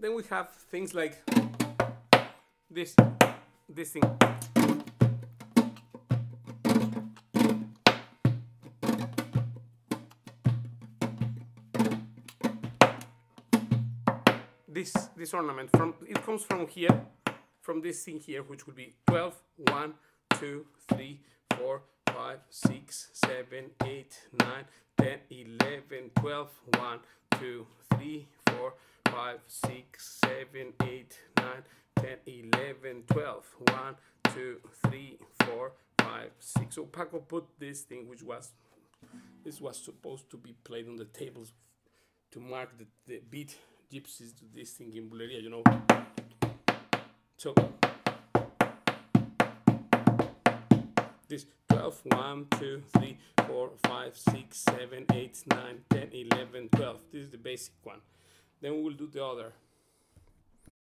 Then we have things like this, this thing. This, this ornament from it comes from here from this thing here which will be 12 1 2 3 4 5 6 7 8 9 10 11 12 1 2 3 4 5 6 7 8 9 10 11 12 1 2 3 4 5 6 so Paco put this thing which was this was supposed to be played on the tables to mark the, the beat gypsies to this thing in Buleria, you know. So this 12, 1, 2, 3, 4, 5, 6, 7, 8, 9, 10, 11, 12. This is the basic one. Then we will do the other.